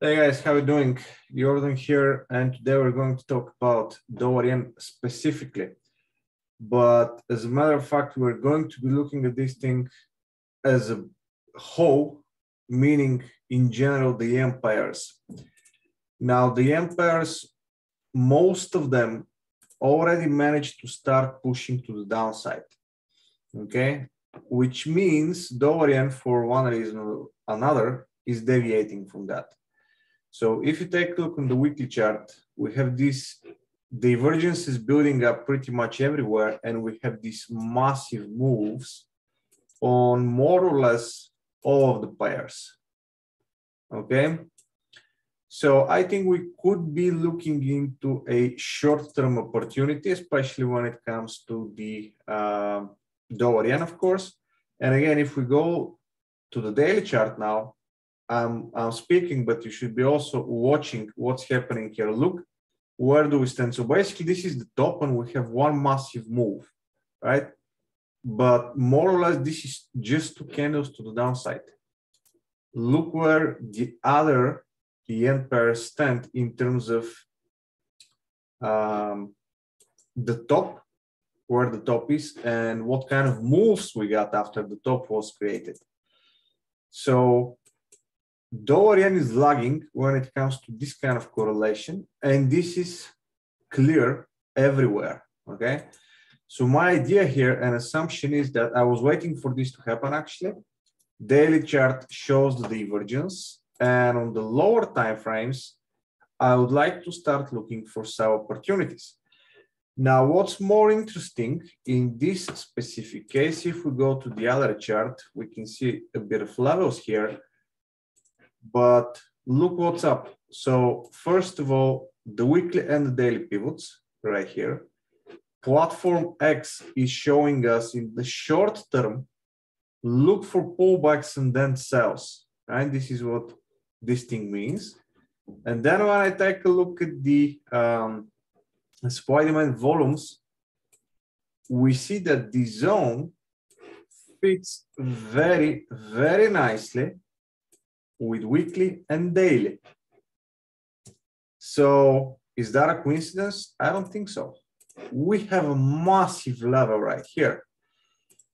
Hey guys, how are you doing? Yordan here, and today we're going to talk about dollar yen specifically. But as a matter of fact, we're going to be looking at this thing as a whole, meaning in general the yen pairs. Now, the yen pairs, most of them already managed to start pushing to the downside. Okay, which means dollar yen, for one reason or another, is deviating from that. So if you take a look on the weekly chart, we have this divergences building up pretty much everywhere, and we have these massive moves on more or less all of the pairs. Okay. So I think we could be looking into a short-term opportunity, especially when it comes to the uh, dollar yen, of course. And again, if we go to the daily chart now, I'm, I'm speaking, but you should be also watching what's happening here. Look, where do we stand? So basically, this is the top, and we have one massive move, right? But more or less, this is just two candles to the downside. Look where the other yen pairs stand in terms of um, the top, where the top is, and what kind of moves we got after the top was created. So Dollar yen is lagging when it comes to this kind of correlation, and this is clear everywhere, okay? So my idea here and assumption is that I was waiting for this to happen actually. Daily chart shows the divergence, and on the lower time frames, I would like to start looking for sell opportunities. Now, what's more interesting in this specific case, if we go to the other chart, we can see a bit of levels here but look what's up. So first of all, the weekly and the daily pivots right here. Platform X is showing us in the short term, look for pullbacks and then sells, right? This is what this thing means. And then when I take a look at the um, volumes, we see that the zone fits very, very nicely with weekly and daily. So is that a coincidence? I don't think so. We have a massive level right here.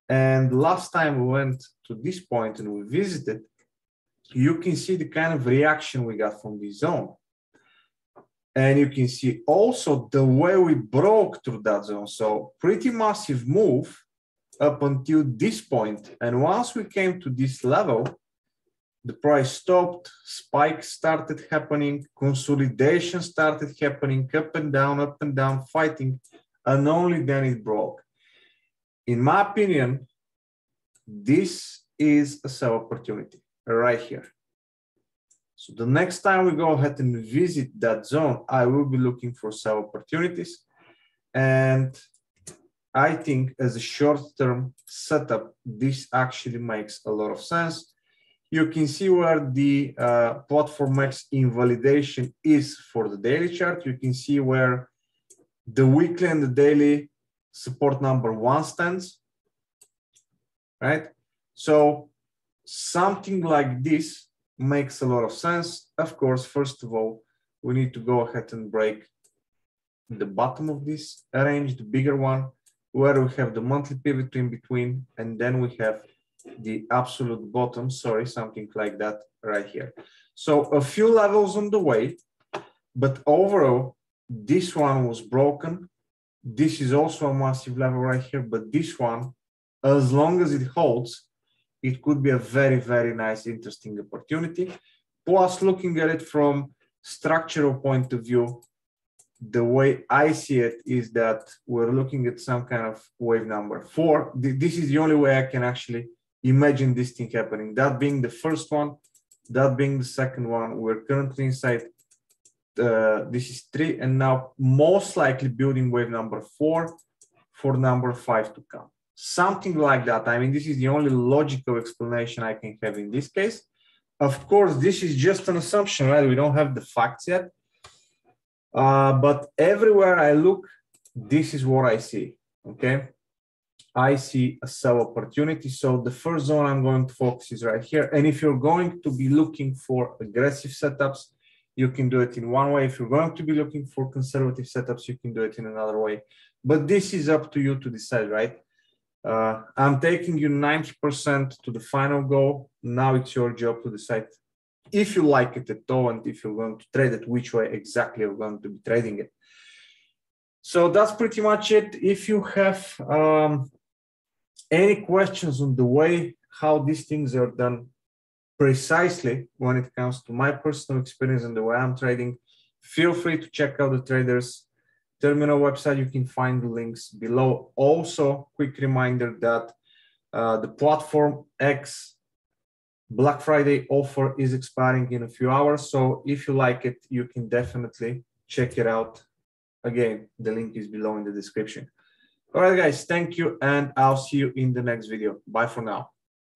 And last time we went to this point and we visited, you can see the kind of reaction we got from this zone. And you can see also the way we broke through that zone. So pretty massive move up until this point. And once we came to this level, the price stopped, spike started happening, consolidation started happening, up and down, up and down, fighting, and only then it broke. In my opinion, this is a sell opportunity right here. So the next time we go ahead and visit that zone, I will be looking for sell opportunities. And I think as a short-term setup, this actually makes a lot of sense you can see where the uh, platform X invalidation is for the daily chart. You can see where the weekly and the daily support number one stands, right? So something like this makes a lot of sense. Of course, first of all, we need to go ahead and break the bottom of this range, the bigger one, where we have the monthly pivot in between, and then we have the absolute bottom, sorry, something like that right here. So a few levels on the way, but overall, this one was broken. This is also a massive level right here, but this one, as long as it holds, it could be a very, very nice, interesting opportunity. Plus, looking at it from structural point of view, the way I see it is that we're looking at some kind of wave number four. This is the only way I can actually imagine this thing happening. That being the first one, that being the second one. We're currently inside, uh, this is three, and now most likely building wave number four for number five to come. Something like that. I mean, this is the only logical explanation I can have in this case. Of course, this is just an assumption, right? We don't have the facts yet. Uh, but everywhere I look, this is what I see, okay? I see a sell opportunity. So the first zone I'm going to focus is right here. And if you're going to be looking for aggressive setups, you can do it in one way. If you're going to be looking for conservative setups, you can do it in another way. But this is up to you to decide, right? Uh, I'm taking you 90% to the final goal. Now it's your job to decide if you like it at all and if you're going to trade it, which way exactly you're going to be trading it. So that's pretty much it. If you have um, any questions on the way how these things are done precisely when it comes to my personal experience and the way I'm trading, feel free to check out the traders terminal website. You can find the links below. Also, quick reminder that uh, the platform X Black Friday offer is expiring in a few hours. So if you like it, you can definitely check it out. Again, the link is below in the description. All right, guys, thank you. And I'll see you in the next video. Bye for now.